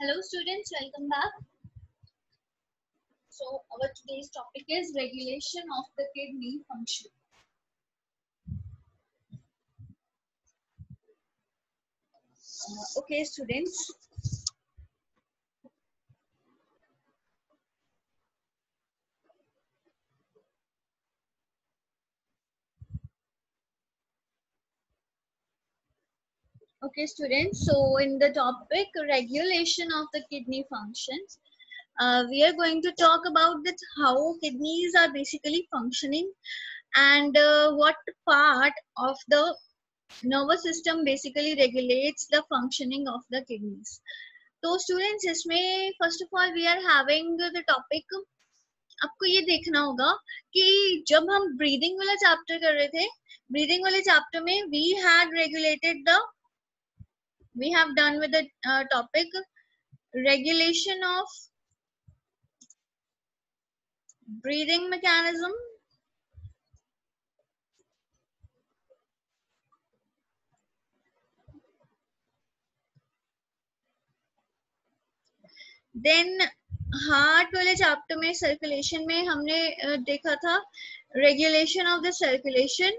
Hello students, welcome back. So our today's topic is regulation of the kidney function. Uh, okay students. Okay students, so in the topic regulation of the kidney functions, uh, we are going to talk about that how kidneys are basically functioning and uh, what part of the nervous system basically regulates the functioning of the kidneys. तो students इसमें first of all we are having the topic आपको ये देखना होगा कि जब हम breathing वाला चैप्टर कर रहे थे ब्रीदिंग वाले चैप्टर में we had regulated the we have done with the uh, topic regulation of breathing mechanism then heart वाले चैप्टर में सर्कुलेशन में हमने uh, देखा था regulation of the circulation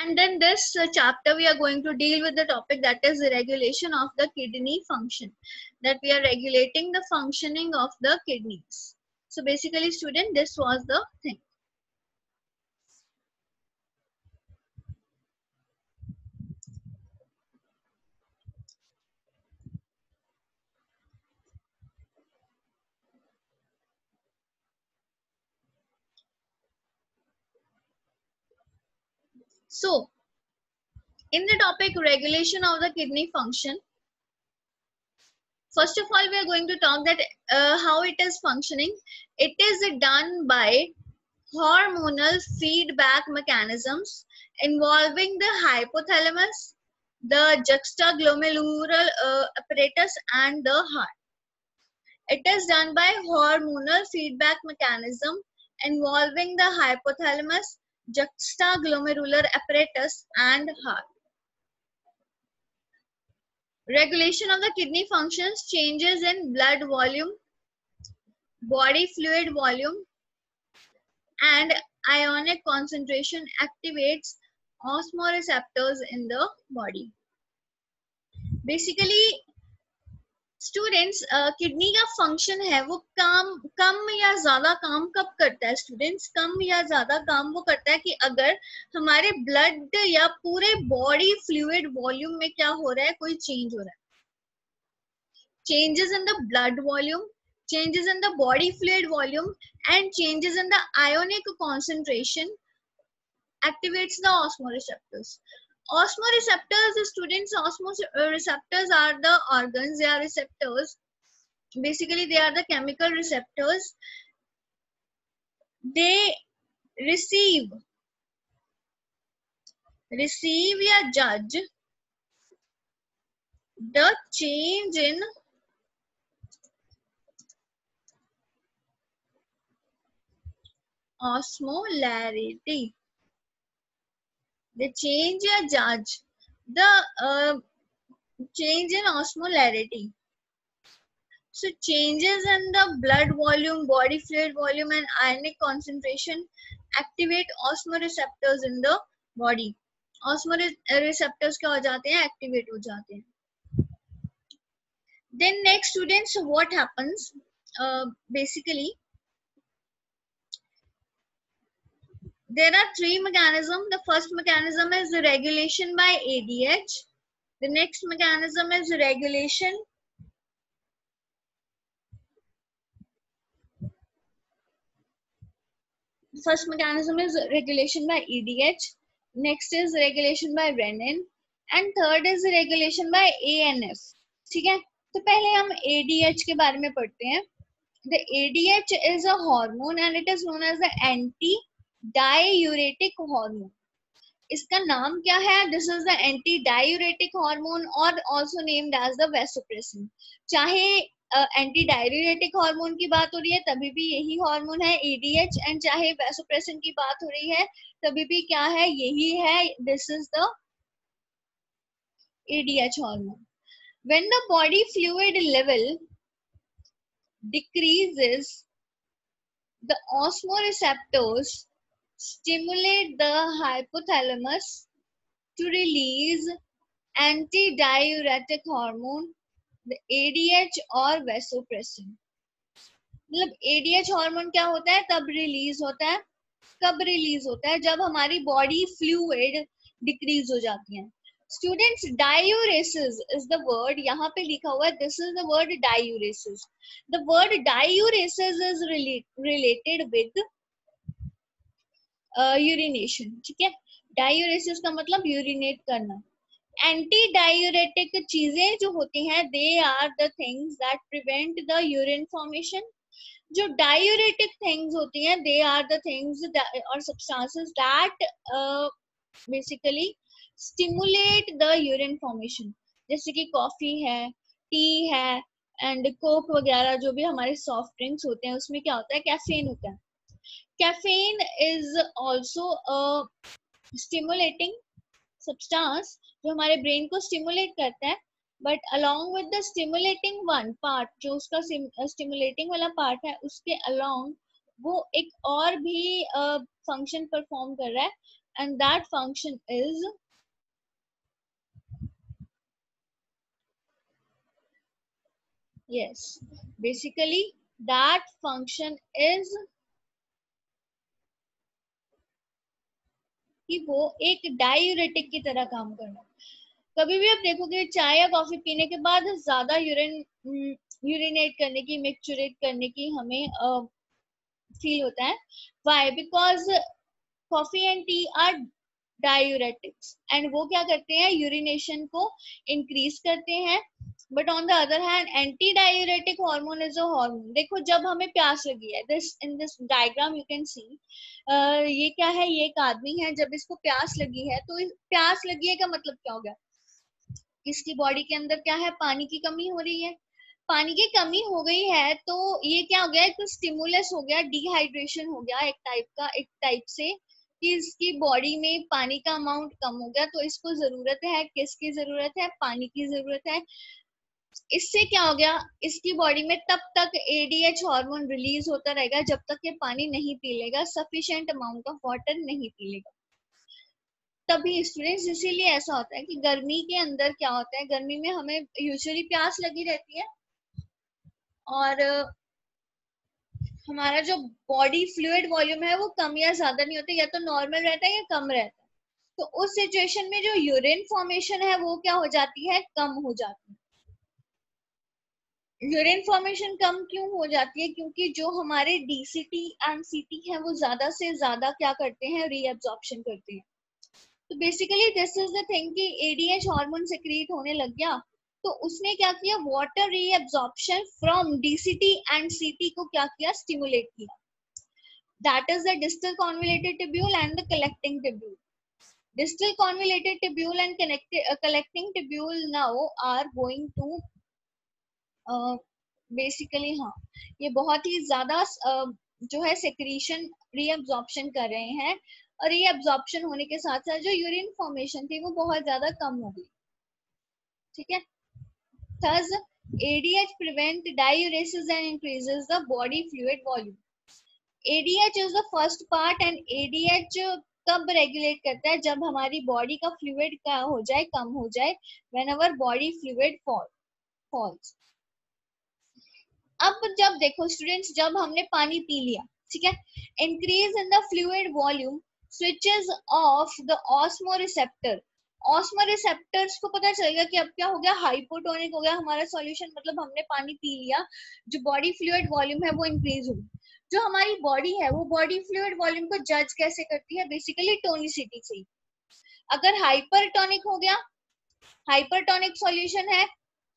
and then this uh, chapter we are going to deal with the topic that is the regulation of the kidney function that we are regulating the functioning of the kidneys. So basically student this was the thing So, in the topic regulation of the kidney function, first of all, we are going to talk that uh, how it is functioning. It is done by hormonal feedback mechanisms involving the hypothalamus, the juxtaglomerular uh, apparatus, and the heart. It is done by hormonal feedback mechanism involving the hypothalamus, juxtaglomerular apparatus and heart. Regulation of the kidney functions changes in blood volume, body fluid volume, and ionic concentration activates osmoreceptors in the body. Basically, students kidney uh, का function है वो काम कम या ज़्यादा काम कब करता है? स्टूडेंट्स कम या ज़्यादा काम वो करता है कि अगर हमारे ब्लड या पूरे बॉडी फ्लूइड वॉल्यूम में क्या हो रहा है कोई चेंज हो रहा है। Changes in the blood volume changes in the body fluid volume and changes in the ionic concentration activates the osmoreceptors osmoreceptors the students osmoreceptors uh, are the organs. They are receptors. Basically they are the chemical receptors. They receive receive या judge the change in osmolarity the change या judge the uh, change in osmolarity. So changes in the blood volume, body fluid volume and ionic concentration activate osmoreceptors in the body. Osmoreceptors क्या हो जाते हैं activate हो जाते हैं. Then next students what happens uh, basically there are three mechanisms. The first mechanism is regulation by ADH. The next mechanism is regulation. First mechanism is regulation by EDH. Next is regulation by renin. And third is regulation by ANF. ठीक है तो पहले हम ADH के बारे में पढ़ते हैं The ADH is a hormone and it is known as the anti diuretic hormone इसका नाम क्या है? This is the anti diuretic hormone और also named as the vasopressin चाहे एंटी डायरियोटिक हार्मोन की बात हो रही है, तभी भी यही हार्मोन है एडीएच एंड चाहे वैसोप्रेसन की बात हो रही है, तभी भी क्या है? यही है this is the ADH hormone when the body fluid level decreases, the osmoreceptors stimulate the hypothalamus to release antidiuretic hormone ADH और वेसोप्रेसिन मतलब एडीएच हार्मोन क्या होता है? कब रिलीज़ होता है। कब रिलीज़ होता है? जब हमारी बॉडी फ्लूइड डिक्रीज हो जाती है। Students diuresis is the word यहाँ पे लिखा हुआ है this is the word diuresis the word diuresis is related with urination ठीक है? डायूरेसिस का मतलब यूरिनेट करना। एंटी डायूरेटिक चीज़ें जो होती हैं they are the things that prevent the urine formation जो डायूरेटिक थिंग्स होती हैं दे आर द थिंग्स और substances that basically stimulate the urine formation जैसे कि कॉफ़ी है टी है एंड कोक वगैरह जो भी हमारे सॉफ्ट ड्रिंक्स होते हैं, उसमें क्या होता है? कैफीन होता है। Caffeine is also stimulating substance जो हमारे ब्रेन को स्टिमुलेट करता है but along with the stimulating one part जो उसका स्टिमुलेटिंग वाला पार्ट है उसके अलोंग वो एक और भी फ़ंक्शन uh, परफॉर्म कर रहा है and that function is yes basically that function is कि वो एक डायूरेटिक की तरह काम करना कभी भी आप देखोगे चाय या कॉफ़ी पीने के बाद ज़्यादा यूरिन यूरिनेट करने की मिक्चुरेट करने की हमें फील होता है। Why because coffee and tea are diuretics and वो क्या करते हैं? यूरिनेशन को इंक्रीज करते हैं. But on the other hand anti diuretic hormone is a hormone देखो, जब हमें प्यास लगी है this in this diagram you can see ये क्या है? ये एक आदमी है, जब इसको प्यास लगी है तो प्यास लगी है का मतलब क्या हो गया? इसकी बॉडी के अंदर क्या है? पानी की कमी हो रही है. पानी की कमी हो गई है तो ये क्या हो गया? एक तो स्टिमुलस हो गया डिहाइड्रेशन हो गया, एक टाइप का, एक टाइप से कि इसकी बॉडी में पानी का अमाउंट कम हो गया तो इसको ज़रूरत है, किसकी ज़रूरत है, पानी की ज़रूरत है। इससे क्या हो गया, इसकी बॉडी में तब तक एडीएच हार्मोन रिलीज़ होता रहेगा, जब तक ये पानी नहीं पी लेगा सफिशियंट अमाउंट ऑफ़ वाटर नहीं पी लेगा। तभी स्टूडेंट्स इसीलिए ऐसा होता है कि गर्मी के अंदर क्या होता है, गर्मी में हमें यूजुअली प्यास लगी रहती है। और हमारा जो बॉडी फ्लूड वॉल्यूम है वो कम या ज़्यादा नहीं होता, या तो नॉर्मल रहता है या कम रहता है। तो उस सिचुएशन में जो यूरिन फॉर्मेशन है, वो क्या हो जाती है? कम हो जाती है। यूरिन फॉर्मेशन कम क्यों हो जाती है? क्योंकि जो हमारे डीसीटी एंड सीटी है, वो ज़्यादा से ज़्यादा क्या करते हैं? रीअब्जॉर्प्शन करते हैं। तो basically this is the thing कि एडीएच हार्मोन सिक्रीट होने लग गया। तो उसने क्या किया? Water reabsorption from DCT and CT को क्या किया? स्टिमुलेट किया। That is the distal convoluted tubule and the collecting tubule tubule and connect, uh, collecting tubule now are going to basically हाँ ये बहुत ही ज़्यादा uh, जो है सेक्रीशन रीअब्जॉर्प्शन कर रहे हैं। और ये होने के साथ साथ जो यूरिन फॉर्मेशन थी वो बहुत ज़्यादा कम हो गई। ठीक है? Thus ADH prevent diuresis and increases the body fluid volume. ADH is the first part and ADH कब रेगुलेट करता है? जब हमारी बॉडी का फ्लूइड का हो जाए, कम हो जाए when our body fluid fall falls अब जब देखो स्टूडेंट्स जब हमने पानी पी लिया, ठीक है? Increase in the fluid volume switches off the osmoreceptor osmoreceptors को पता चलेगा कि अब क्या हो गया? हाइपोटोनिक हो गया हमारा सॉल्यूशन मतलब हमने पानी पी लिया, जो बॉडी फ्लूइड वॉल्यूम है वो इंक्रीज हुई। जो हमारी बॉडी है, वो बॉडी फ्लूइड वॉल्यूम को जज कैसे करती है? बेसिकली टोनिसिटी से अगर हाइपरटोनिक हो गया हाइपरटोनिक सॉल्यूशन है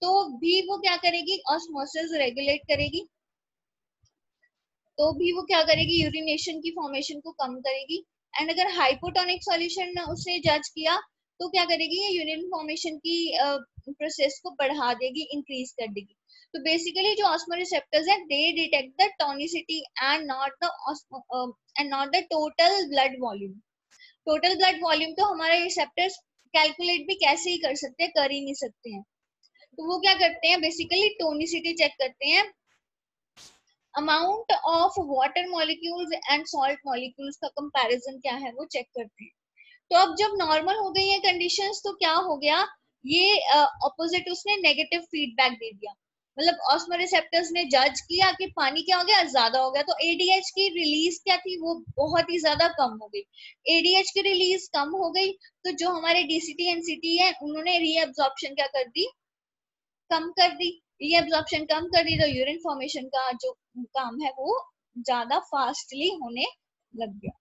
तो भी वो क्या करेगी? ऑस्मोसिस रेगुलेट करेगी। तो भी वो क्या करेगी? यूरिनेशन की फॉर्मेशन को कम करेगी। एंड अगर हाइपोटोनिक सॉल्यूशन उसने जज किया तो क्या करेगी, ये यूरिन फॉर्मेशन की प्रोसेस को बढ़ा देगी इंक्रीज कर देगी। तो बेसिकली जो ऑस्मोरिसेप्टर्स हैं they detect the tonicity and not the and not the total blood volume total blood volume तो हमारे रिसेप्टर्स कैलकुलेट भी कैसे ही कर सकते हैं, कर ही नहीं सकते हैं। तो वो क्या करते हैं बेसिकली टोनिसिटी चेक करते हैं। Amount of water molecules and salt molecules का कंपैरिजन क्या है, वो चेक करते हैं। तो अब जब नॉर्मल हो गई है कंडीशंस तो क्या हो गया? ये ऑपोजिट uh, उसने नेगेटिव फीडबैक दे दिया। मतलब ऑस्मोरिसेप्टर्स ने जज किया कि पानी क्या हो गया? ज़्यादा हो गया। तो एडीएच की रिलीज़ क्या थी? वो बहुत ही ज़्यादा कम हो गई। एडीएच की रिलीज़ कम हो गई तो जो हमारे डीसीटी एनसीटी है उन्होंने रीअब्जॉर्प्शन क्या कर दी? कम कर दी। रीअब्जॉर्प्शन कम कर दी तो यूरिन फॉर्मेशन का जो काम है वो ज़्यादा फास्टली होने लग गया।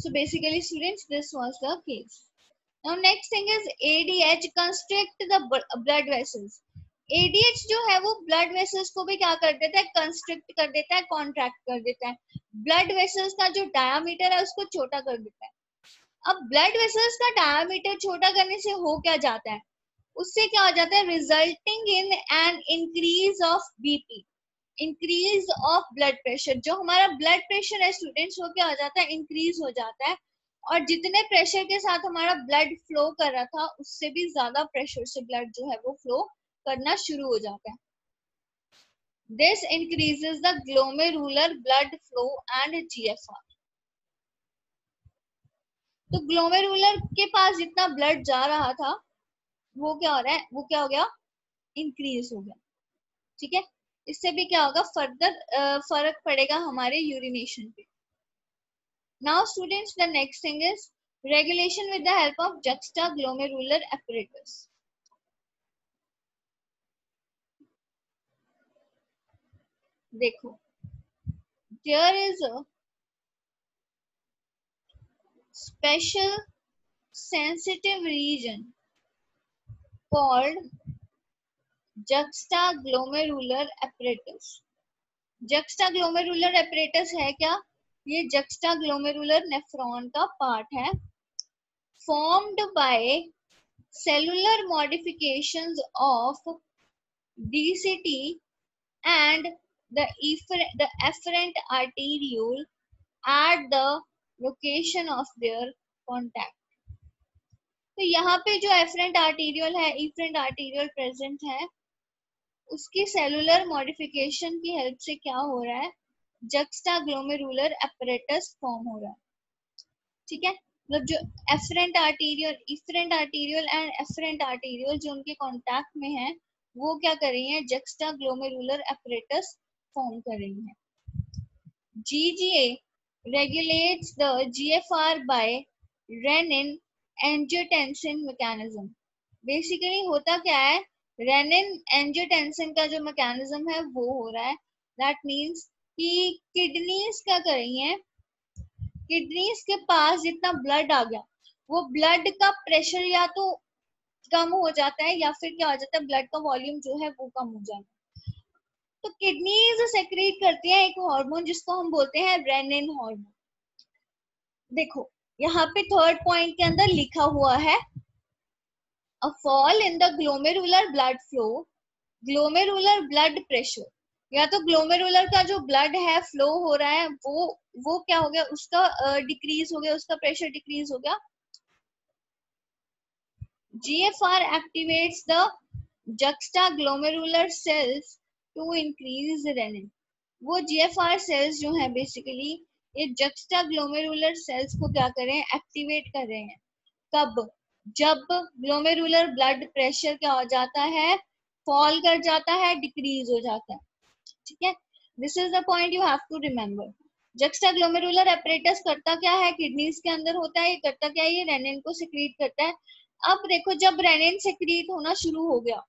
So, basically, students, this was the case. Now, next thing is adh constrict the blood vessels. ADH जो है वो ब्लड वेसल्स को भी क्या कर देता है? कंस्ट्रिक्ट कर देता है कॉन्ट्रैक्ट कर देता है. ब्लड वेसल्स का जो डायामीटर है, उसको छोटा कर देता है. अब ब्लड वेसल्स का डायमीटर छोटा करने से हो क्या जाता है? उससे क्या हो जाता है? Resulting in an increase of BP increase of blood pressure जो हमारा ब्लड प्रेशर है स्टूडेंट्स वो क्या हो जाता है इंक्रीज हो जाता है। और जितने प्रेशर के साथ हमारा ब्लड फ्लो कर रहा था, उससे भी ज़्यादा प्रेशर से ब्लड जो है वो फ्लो करना शुरू हो जाता है। This increases the glomerular blood flow and GFR तो ग्लोमेरुलर के पास जितना ब्लड जा रहा था, वो क्या हो रहा है? वो क्या हो गया? इंक्रीज हो गया। ठीक है? इससे भी क्या होगा, फर्दर फ़र्क पड़ेगा हमारे यूरिनेशन पे। Now students the next thing is regulation with the help of juxta glomerular apparatus. देखो there is a special sensitive region called juxta apparatus juxta apparatus है क्या? ये जक्स्टा ग्लोमेरुलर नेफ्रॉन का पार्ट है। Formed by cellular modifications of DCT and the afferent arteriole at the location of their contact तो यहाँ पे जो afferent arteriole है इफरेंट आर्टीरियोल प्रेजेंट है उसकी सेलुलर मॉडिफिकेशन की हेल्प से क्या हो रहा है? जक्स्टा ग्लोमेरुलर एपरेटस फॉर्म हो रहा है। ठीक है? मतलब जो afferent arteriole efferent arteriole and afferent arteriole जो उनके कांटेक्ट में है, वो क्या कर रही है? जक्स्टा ग्लोमेरुलर एपरेटस फॉर्म कर रही है। GGA regulates the GFR by renin angiotensin mechanism. Basically होता क्या है? Renin angiotensin का जो mechanism है, वो हो रहा है। That means कि kidneys क्या कर kidneys के पास जितना ब्लड आ गया, वो ब्लड का प्रेशर या तो कम हो जाता है या फिर क्या हो जाता है ब्लड का वॉल्यूम जो है वो कम हो जाता है। तो किडनीज सेक्रेट करती है एक हार्मोन जिसको हम बोलते हैं रेनिन हार्मोन देखो, यहाँ पे थर्ड पॉइंट के अंदर लिखा हुआ है a fall in the glomerular blood flow glomerular blood pressure या तो ग्लोमेरुलर का जो ब्लड है फ्लो हो रहा है, वो वो क्या हो गया? उसका डिक्रीज हो गया, उसका प्रेशर डिक्रीज हो गया। GFR activates the juxtaglomerular cells to increase renin वो जीएफआर सेल्स जो है बेसिकली ये ग्लोमेरुलर सेल्स को क्या कर रहे हैं? एक्टिवेट कर रहे हैं। कब? जब ग्लोमेरुलर ब्लड प्रेशर क्या हो जाता है? फॉल कर जाता है डिक्रीज हो जाता है। ठीक है? This is the point you have to remember juxtaglomerular apparatus करता क्या है? किडनीज के अंदर होता है, ये करता क्या है? ये रेनिन को सिक्रीट करता है। अब देखो, जब रेनिन सिक्रीट होना शुरू हो गया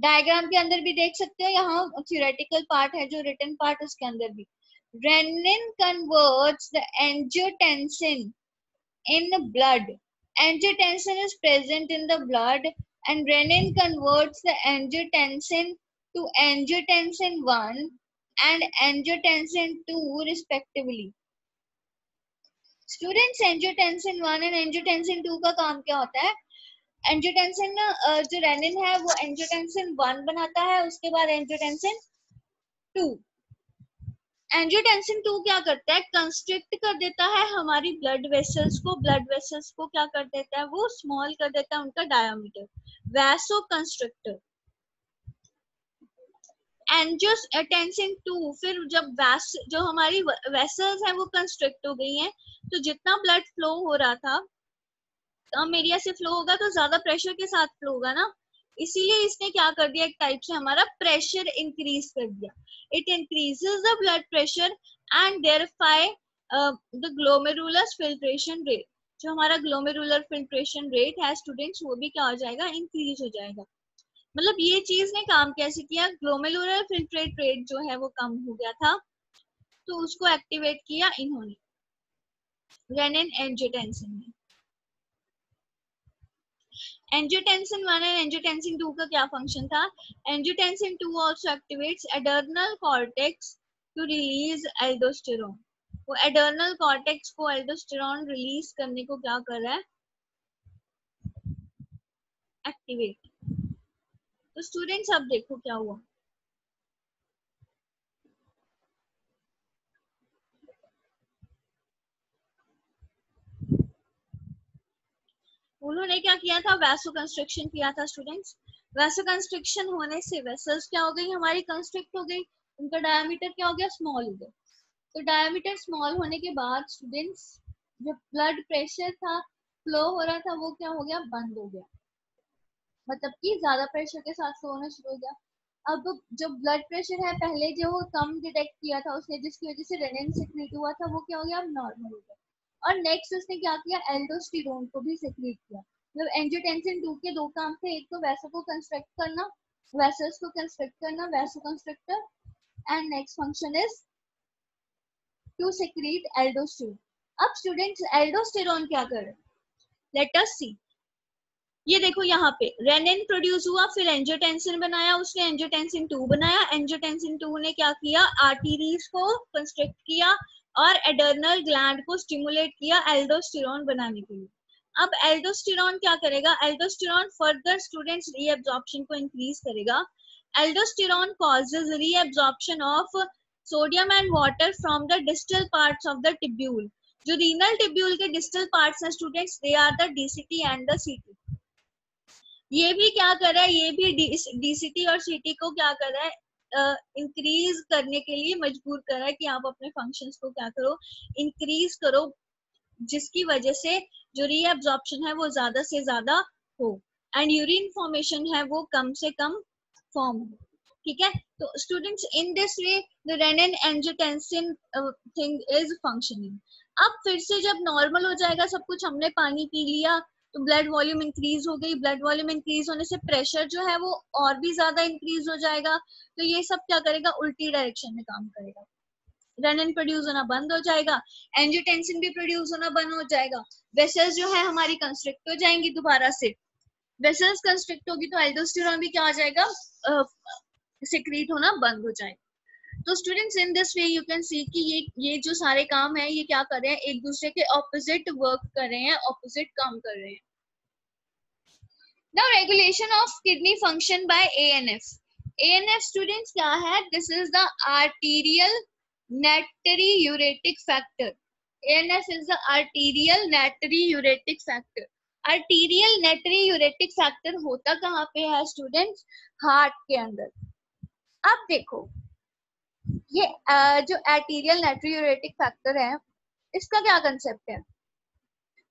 डायग्राम के अंदर भी देख सकते हो, यहाँ थ्योरेटिकल पार्ट है जो रिटर्न पार्ट उसके अंदर भी। Renin converts the angiotensin in blood angiotensin is present in the blood and renin converts the angiotensin to angiotensin 1 and angiotensin 2 respectively students angiotensin 1 and angiotensin 2 का काम क्या होता है एंजियोटेंसिन जो रेनिन है वो एंजियोटेंसिन वन बनाता है उसके बाद एंजियोटेंसिन टू एंजियोटेंसिन टू क्या करता है? कंस्ट्रिक्ट कर देता है हमारी ब्लड वेसल्स को। ब्लड वेसल्स को क्या कर देता है? वो स्मॉल कर देता है उनका diameter vasoconstrictor angiotensin two फिर जब वैस जो हमारी वेसल्स हैं वो कंस्ट्रिक्ट हो गई हैं तो जितना ब्लड फ्लो हो रहा था कम एरिया से फ्लो होगा तो ज़्यादा प्रेशर के साथ फ्लो होगा ना? इसीलिए इसने क्या कर दिया, एक टाइप से हमारा प्रेशर इंक्रीज कर दिया। It increases the blood pressure and thereby the glomerular filtration rate जो हमारा ग्लोमेरुलर फिल्ट्रेशन रेट है स्टूडेंट्स वो भी क्या हो जाएगा इंक्रीज हो जाएगा। मतलब ये चीज़ ने काम कैसे किया? ग्लोमेरुलर फिल्ट्रेट रेट जो है, वो कम हो गया था तो उसको एक्टिवेट किया इन्होंने। रेनिन एंजियोटेंसिन ने। Angiotensin one and angiotensin two का क्या फ़ंक्शन था? Angiotensin two also activate adrenal cortex to release aldosterone वो एडर्नल कॉर्टेक्स को एल्डोस्टेरोन रिलीज़ करने को क्या कर रहा है? एक्टिवेट तो स्टूडेंट्स अब देखो क्या हुआ। उन्होंने क्या किया था? वैसो कंस्ट्रक्शन किया था स्टूडेंट्स वैसो कंस्ट्रक्शन होने से वेसल्स क्या हो गई? हमारी कंस्ट्रक्ट हो गई। उनका डायमीटर क्या हो गया? स्मॉल हो गया। तो डायमीटर स्मॉल होने के बाद स्टूडेंट्स जो ब्लड प्रेशर था फ्लो हो रहा था, वो क्या हो गया? बंद हो गया। मतलब कि ज़्यादा प्रेशर के साथ फ्लो होना शुरू हो गया। अब जो ब्लड प्रेशर है, पहले जो कम डिटेक्ट किया था उसने, जिसकी वजह से रेनिन सिक्रेट हुआ था, वो क्या हो गया? अब नॉर्मल हो गया। और नेक्स्ट उसने क्या किया? एल्डोस्टिरोन को भी सिक्रीट किया। मतलब एंजियोटेंसिन टू के दो काम थे, एक तो वैसो को कंस्ट्रक्ट करना वेसल्स को कंस्ट्रक्ट करना, vaso constrictor and next function is to secrete aldosterone अब स्टूडेंट्स एल्डोस्टिरोन क्या कर लेट अस सी ये देखो यहाँ पे रेनिन प्रोड्यूस हुआ, फिर एंजियोटेंसिन बनाया, उसने एंजियोटेंसिन टू बनाया एंजियोटेंसिन टू ने क्या किया? आर्टरीज को कंस्ट्रक्ट किया और एडर्नल ग्लैंड को स्टिमुलेट किया एल्डोस्टिरोन बनाने के लिए। अब एल्डोस्टिरोन क्या करेगा? एल्डोस्टिरोन फर्दर स्टूडेंट्स रीअब्जॉर्प्शन को इंक्रीज करेगा। Aldosterone causes reabsorption of sodium and water from the distal parts of the tubule जो रीनल टिब्यूल के डिस्टल पार्ट्स हैं students they are the DCT and the CT ये भी क्या कर रहा है? ये भी डीसीटी और सीटी को क्या कर रहा है? इंक्रीज करने के लिए मजबूर कर रहा है कि आप अपने फ़ंक्शंस को क्या करो इंक्रीज करो, जिसकी वजह से जो रीअब्जॉर्प्शन है वो ज़्यादा से ज़्यादा हो। एंड यूरिन फॉर्मेशन है वो कम से कम फॉर्म हो। ठीक है? तो students in this way the renin angiotensin thing is functioning अब फिर से जब नॉर्मल हो जाएगा, सब कुछ हमने पानी पी लिया तो ब्लड वॉल्यूम इंक्रीज हो गई ब्लड वॉल्यूम इंक्रीज होने से प्रेशर जो है वो और भी ज़्यादा इंक्रीज हो जाएगा। तो ये सब क्या करेगा? उल्टी डायरेक्शन में काम करेगा। रेनिन प्रोड्यूस होना बंद हो जाएगा। एंजियोटेंसिन भी प्रोड्यूस होना बंद हो जाएगा। वेसल्स जो है हमारी कंस्ट्रक्ट हो जाएँगी दोबारा से। वेसल्स कंस्ट्रक्ट होगी तो एल्डोस्टेरॉन भी क्या आ जाएगा? सिक्रीट होना बंद हो जाएगा। तो students in this way you can see कि ये ये जो सारे काम है, ये क्या कर रहे हैं? एक दूसरे के ऑपोजिट वर्क कर रहे हैं ऑपोजिट काम कर रहे हैं। Now regulation of kidney function by A N F A N F students क्या है? This is the arterial natriuretic factor A N F is the arterial natriuretic factor arterial natriuretic factor होता कहाँ पे है स्टूडेंट हार्ट के अंदर। अब देखो ये जो arterial natriuretic factor है, इसका क्या कंसेप्ट है?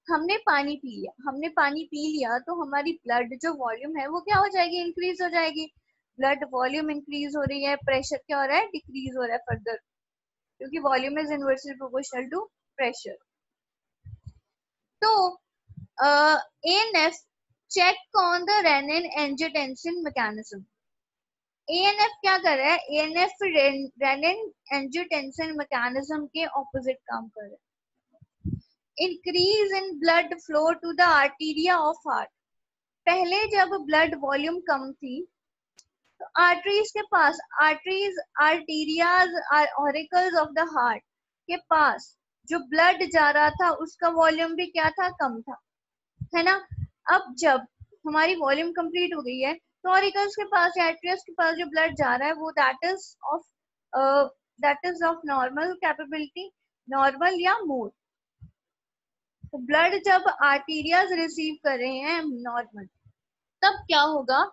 हमने पानी पी लिया, हमने पानी पी लिया तो हमारी ब्लड जो वॉल्यूम है वो क्या हो जाएगी? इंक्रीज हो जाएगी। ब्लड वॉल्यूम इंक्रीज हो रही है प्रेशर क्या हो रहा है? डिक्रीज हो रहा है फर्दर क्योंकि volume is inversely proportional to pressure तो N F check on the renin angiotensin mechanism ANF क्या कर रहा है? एएनएफ रेनिन एंजियोटेंसिन मैकेनिज्म के ऑपोजिट काम कर रहा है। Increase in blood flow to the arteria of heart पहले जब ब्लड वॉल्यूम कम थी तो आर्टरीज के पास arteries arterias auricles of the heart के पास जो ब्लड जा रहा था, उसका वॉल्यूम भी क्या था? कम था। है ना? अब जब हमारी वॉल्यूम कंप्लीट हो गई है तो के पास या एट्रियस के पास जो ब्लड जा रहा है, वो that is of that is of normal capability normal या मोर तो ब्लड जब आर्टीरियाज रिसीव कर रहे हैं नॉर्मल तब क्या होगा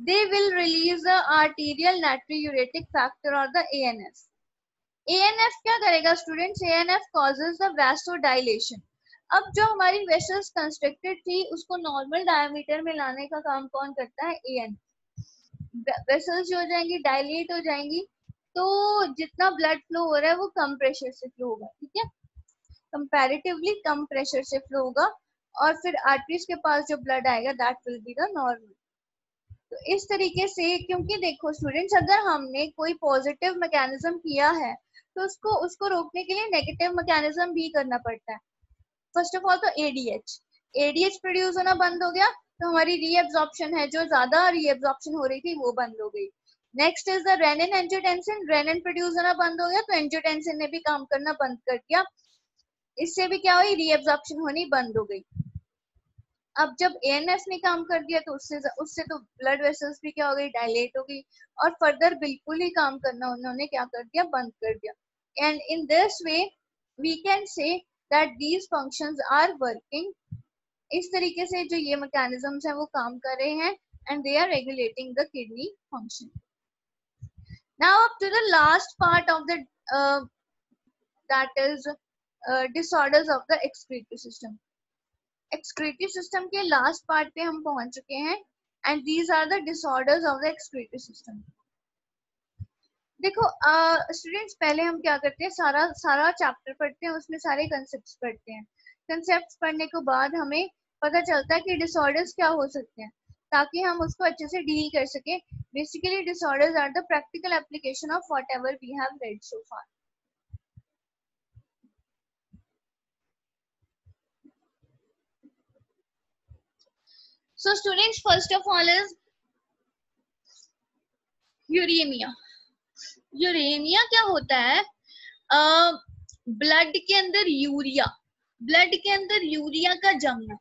they will release the arterial natriuretic factor or the ANF. ANF क्या करेगा students ANF causes the vasodilation. अब जो हमारी वेसल्स कंस्ट्रक्टेड थी, उसको नॉर्मल डायमीटर में लाने का काम कौन करता है? ए एन वेसल्स जो हो जाएँगी डायलेट हो जाएँगी तो जितना ब्लड फ्लो हो रहा है, वो कम प्रेशर से फ्लो होगा, ठीक है? कंपैरेटिवली कम प्रेशर से फ्लो होगा, और फिर आर्टरीज के पास जो ब्लड आएगा that will be the normal तो इस तरीके से, क्योंकि देखो स्टूडेंट्स अगर हमने कोई पॉजिटिव मैकेनिज्म किया है तो उसको उसको रोकने के लिए नेगेटिव मैकेनिज्म भी करना पड़ता है। फ़र्स्ट ऑफ़ ऑल तो एडीएच एडीएच प्रोड्यूस होना बंद हो गया तो हमारी रीएब्जॉर्प्शन है, जो ज़्यादा रीएब्जॉर्प्शन हो रही थी, वो बंद हो गई। Next is the renin angiotensin renin produce होना बंद हो गया तो एंजियोटेंसिन ने भी काम करना बंद कर दिया। इससे भी क्या हुई? रीएब्जॉर्प्शन होनी बंद हो गई। अब जब एएनएफ ने काम कर दिया तो उससे उससे तो ब्लड वेसल्स भी क्या हो गई? डायलेट हो गई। और फर्दर बिल्कुल ही काम करना उन्होंने क्या कर दिया? बंद कर दिया। And in this way we can say that these functions are working इस तरीके से जो ये मैकेनिज्म्स हैं, वो काम कर रहे हैं and they are regulating the kidney function now up to the last part of the that is disorders of the excretory system excretory system के लास्ट पार्ट पे हम पहुँच चुके हैं and these are the disorders of the excretory system देखो students पहले हम क्या करते हैं सारा सारा चैप्टर पढ़ते हैं उसमें सारे कंसेप्ट पढ़ते हैं। कंसेप्ट पढ़ने के बाद हमें पता चलता है कि डिसऑर्डर्स क्या हो सकते हैं ताकि हम उसको अच्छे से डील कर सके। Basically disorders are the practical application of whatever we have read so far So students, first of all is uremia uremia क्या होता है? ब्लड के अंदर यूरिया। ब्लड के अंदर यूरिया का जमना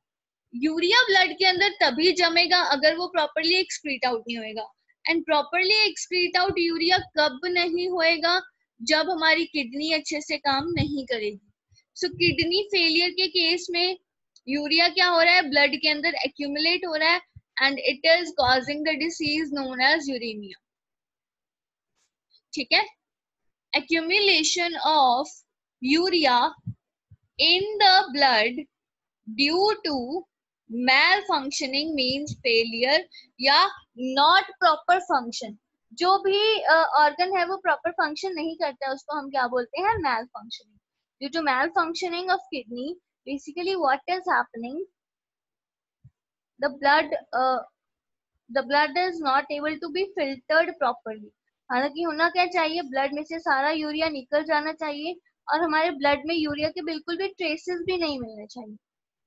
यूरिया ब्लड के अंदर तभी जमेगा अगर वो प्रॉपरली एक्सक्रीट आउट नहीं होएगा। And properly excrete out urea कब नहीं होएगा? जब हमारी किडनी अच्छे से काम नहीं करेगी। सो किडनी फेलियर के केस में यूरिया क्या हो रहा है? ब्लड के अंदर एक्यूमुलेट हो रहा है। And it is causing the disease known as uremia ठीक है accumulation of urea in the blood due to malfunctioning means failure या not proper function जो भी uh, है वो प्रॉपर फ़ंक्शन नहीं करता उसको हम क्या बोलते हैं due to malfunctioning of kidney basically what is happening the blood uh, the blood is not able to be filtered properly हालाँकि होना क्या चाहिए? ब्लड में से सारा यूरिया निकल जाना चाहिए और हमारे ब्लड में यूरिया के बिल्कुल भी ट्रेसेस भी नहीं मिलने चाहिए।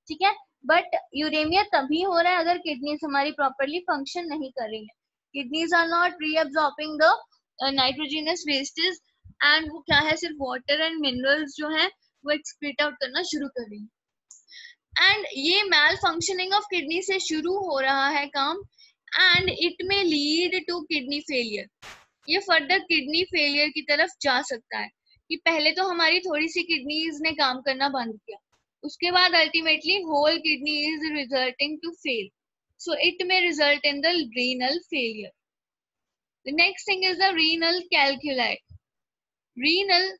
ठीक है? बट यूरेमिया तभी हो रहा है अगर किडनीज हमारी प्रॉपरली फ़ंक्शन नहीं कर रही है। Kidneys are not reabsorbing the nitrogenous wastage and वो क्या है? सिर्फ़ वाटर एंड मिनरल्स जो है, वो एक्सक्रीट आउट करना शुरू कर रही है। एंड ये मैल फंक्शनिंग ऑफ़ किडनी से शुरू हो रहा है काम and it may lead to kidney failure ये फर्दर किडनी फेलियर की तरफ़ जा सकता है। कि पहले तो हमारी थोड़ी सी किडनीज ने काम करना बंद किया। उसके बाद ultimately whole kidney is resulting to fail so, it may result in the renal failure. The next thing is the renal calculi. Renal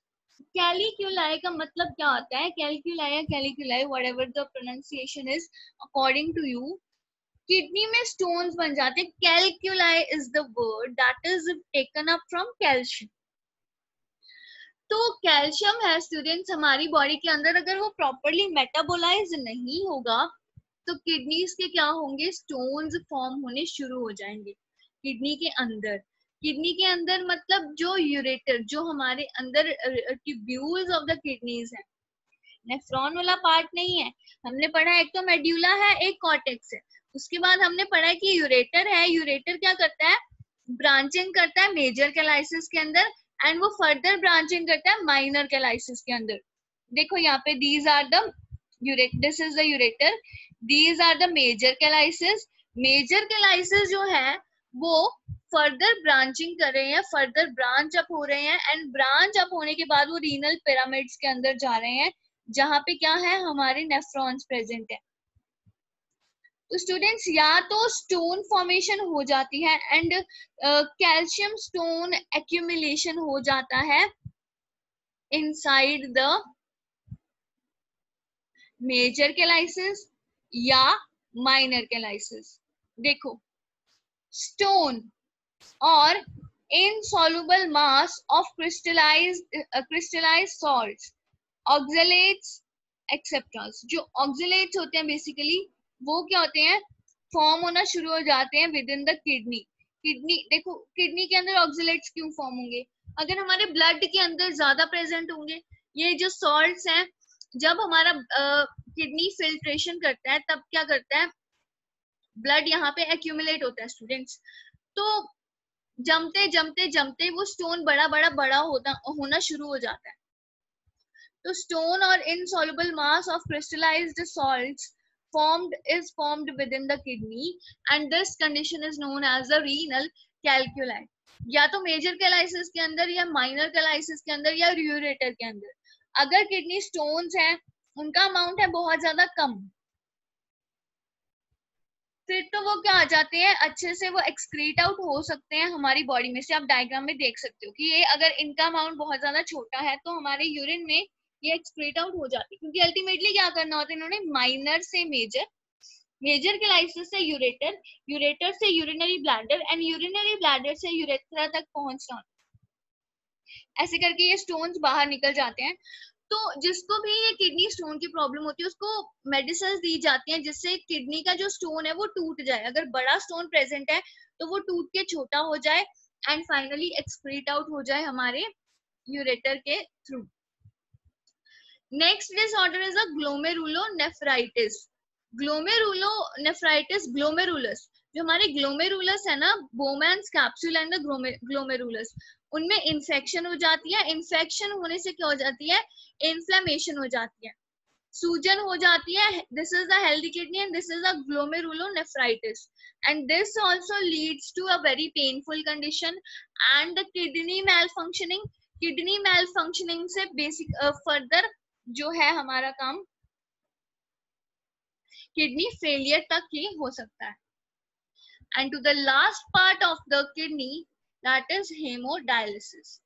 calculi का मतलब क्या होता है? कैलक्यूलाई या whatever the pronunciation is according to you kidney में stones बन जाते calculi is the word that is taken up from calcium तो कैल्शियम है स्टूडेंट्स हमारी बॉडी के अंदर अगर वो प्रॉपरली मेटाबोलाइज नहीं होगा तो किडनीज के क्या होंगे? स्टोन्स फॉर्म होने शुरू हो जाएँगे किडनी के अंदर। किडनी के अंदर मतलब जो यूरेटर जो हमारे अंदर ट्यूब्यूल्स ऑफ़ द किडनीज है। नेफ्रॉन वाला पार्ट नहीं है। हमने पढ़ा, एक तो मेड्यूला है, एक कॉटेक्स है। उसके बाद हमने पढ़ा कि यूरेटर है, यूरेटर क्या करता है? ब्रांचिंग करता है मेजर कैलाइसिस के अंदर एंड वो फर्दर ब्रांचिंग करता है माइनर कैलाइसिस के अंदर। देखो यहाँ पे these are the this is the ureter. These are the major calyces major calyces जो है, वो फर्दर ब्रांचिंग कर रहे हैं फर्दर ब्रांच अप हो रहे हैं एंड ब्रांच अप होने के बाद वो रीनल पिरामिड्स के अंदर जा रहे हैं, जहाँ पे क्या है? हमारे नेफ्रॉन्स प्रेजेंट है। तो स्टूडेंट्स या तो स्टोन फॉर्मेशन हो जाती है एंड कैल्शियम स्टोन एक्यूमुलेशन हो जाता है इनसाइड द मेजर कैलाइसिस या माइनर कैलाइसिस देखो स्टोन और insoluble mass of crystallized uh, crystallized salts oxalates etc जो oxalates होते हैं बेसिकली वो क्या होते हैं? फॉर्म होना शुरू हो जाते हैं within the kidney kidney देखो किडनी के अंदर ऑक्सिलेट्स क्यों फॉर्म होंगे? अगर हमारे ब्लड के अंदर ज़्यादा प्रेजेंट होंगे ये जो सॉल्ट्स हैं जब हमारा किडनी uh, फिल्ट्रेशन करता है तब क्या करता है? ब्लड यहाँ पे एक्यूमुलेट होता है स्टूडेंट्स तो जमते जमते जमते वो स्टोन बड़ा बड़ा बड़ा होता होना शुरू हो जाता है. तो स्टोन और insoluble mass of crystallised salts formed, is formed within the kidney, and this condition is known as the renal calculi. या तो मेजर कैलाइसिस के अंदर, या माइनर कैलाइसिस के अंदर, या यूरेटर के अंदर। अगर किडनी स्टोन्स हैं, उनका अमाउंट है बहुत ज़्यादा कम। फिर तो वो क्या आ जाते हैं? अच्छे से वो एक्सक्रीट आउट हो सकते हैं हमारी बॉडी में से। आप डायग्राम में देख सकते हो कि ये अगर इनका अमाउंट बहुत ज़्यादा छोटा है तो हमारे यूरिन में ये एक्सक्रीट आउट हो जाती क्योंकि अल्टीमेटली क्या करना होता है, इन्होंने माइनर से मेजर मेजर के लाइसिस से यूरेटर यूरेटर से urinary bladder and urinary bladder से यूरेथ्रा तक पहुँचना ऐसे करके ये स्टोन्स बाहर निकल जाते हैं। तो जिसको भी ये किडनी स्टोन की प्रॉब्लम होती है, उसको मेडिसिन दी जाती हैं, जिससे किडनी का जो स्टोन है, वो टूट जाए। अगर बड़ा स्टोन प्रेजेंट है तो वो टूट के छोटा हो जाए एंड फाइनली एक्सक्रीट आउट हो जाए हमारे यूरेटर के through next disorder is a glomerulonephritis glomerulo glomerulus जो हमारे ग्लोमेरुलस है ना बोमैंस कैप्सूल एंड ग्लोमेरुलस उनमें इन्फेक्शन हो जाती है। इन्फेक्शन होने से क्या हो जाती है? इन्फ्लेमेशन हो जाती है। सूजन हो जाती है। This is the healthy kidney and this is the glomerulonephritis this also leads to a very painful condition and the kidney mal malfunctioning से बेसिक फर्दर uh, जो है हमारा काम किडनी फेलियर तक ही हो सकता है and to the last part of the kidney that is hemodialysis.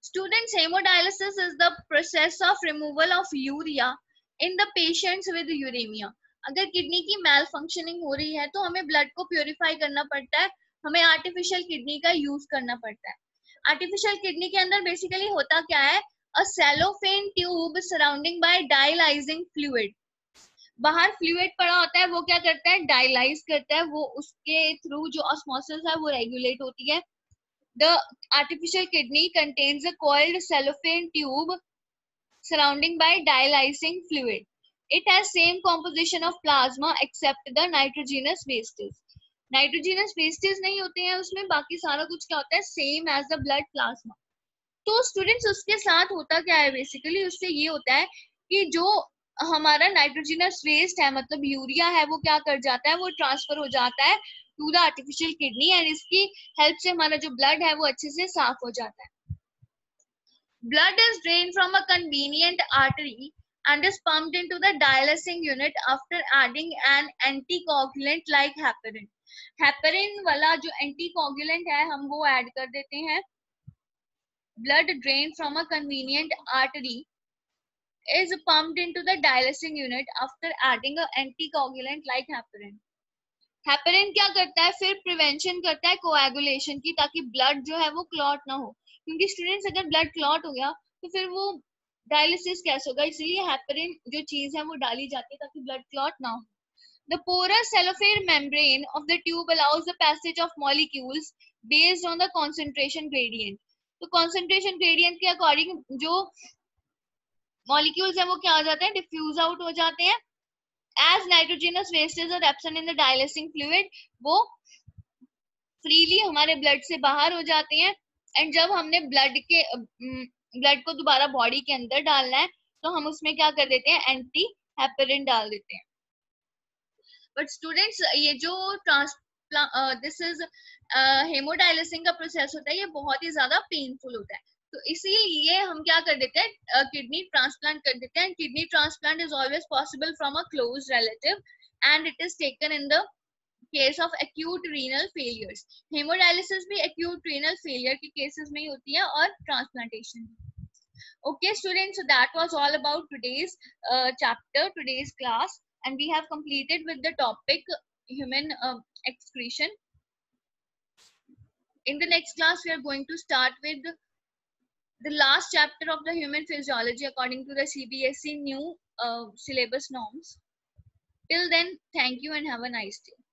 Students, hemodialysis is the process of removal of urea in the patients with uremia. अगर किडनी की मेल फंक्शनिंग हो रही है तो हमें ब्लड को प्योरीफाई करना पड़ता है हमें आर्टिफिशियल किडनी का यूज़ करना पड़ता है आर्टिफिशियल किडनी के अंदर बेसिकली होता क्या है a cellophane tube surrounding by dialysing fluid बाहर फ्लूइड पड़ा होता है, वो क्या करता है? डायलाइज करता है। वो उसके थ्रू जो ऑस्मोसिस है, वो रेगुलेट होती है। The artificial kidney contains a coiled cellophane tube surrounding by dialysing fluid. It has same composition of plasma except the nitrogenous wastes. Nitrogenous wastage नहीं होते हैं उसमें, बाकी सारा कुछ क्या होता है? Same as the blood plasma तो स्टूडेंट्स उसके साथ होता क्या है? बेसिकली उससे ये होता है कि जो हमारा नाइट्रोजनस वेस्ट है मतलब यूरिया है, वो क्या कर जाता है? वो ट्रांसफ़र हो जाता है to the artificial kidney and इसकी हेल्प से हमारा जो ब्लड है, वो अच्छे से साफ़ हो जाता है। Is drained from a convenient artery and is pumped into the dialysing unit after adding an anticoagulant like heparin. Heparin वाला जो anticoagulant है, हम वो ऐड कर देते हैं। Blood drained from a convenient artery is pumped into the dialysing unit after adding a anticoagulant like heparin. Heparin क्या करता है फिर प्रिवेंशन करता है कोएगुलेशन की ताकि ब्लड जो है वो क्लॉट ना हो क्योंकि स्टूडेंट्स अगर ब्लड क्लॉट हो गया तो फिर वो डायलिसिस कैसे होगा इसलिए हेपेरिन जो चीज़ है वो डाली जाती है ताकि ब्लड क्लॉट ना हो The porous cellophane membrane of the tube allows the passage of molecules based on the concentration gradient. तो concentration gradient के according जो मॉलिक्यूल्स है, वो क्या हो जाते हैं? डिफ्यूज आउट हो जाते हैं। As nitrogenous wastage are absent in the dialysing fluid वो फ्रीली हमारे ब्लड से बाहर हो जाते हैं। एंड जब हमने ब्लड के ब्लड को दोबारा बॉडी के अंदर डालना है तो हम उसमें क्या कर देते हैं? एंटी हेपेरिन डाल देते हैं। बट स्टूडेंट्स ये जो ट्रांसप्लांट दिस इज़ हेमोडायलिसिंग का प्रोसेस होता है ये बहुत ही ज़्यादा पेनफुल होता है। तो इसीलिए हम क्या कर देते हैं किडनी ट्रांसप्लांट कर देते हैं। Kidney transplant is always possible from a close relative and it is taken in the case of acute renal failures hemodialysis भी एक्यूट रीनल फेलियर के केसेस में ही होती है और transplantation okay students so that was all about today's uh, chapter today's class and we have completed with human uh, excretion. In the next class we are going to start with the last chapter of the human physiology according to the cbse new uh, syllabus norms. Till then thank you and have a nice day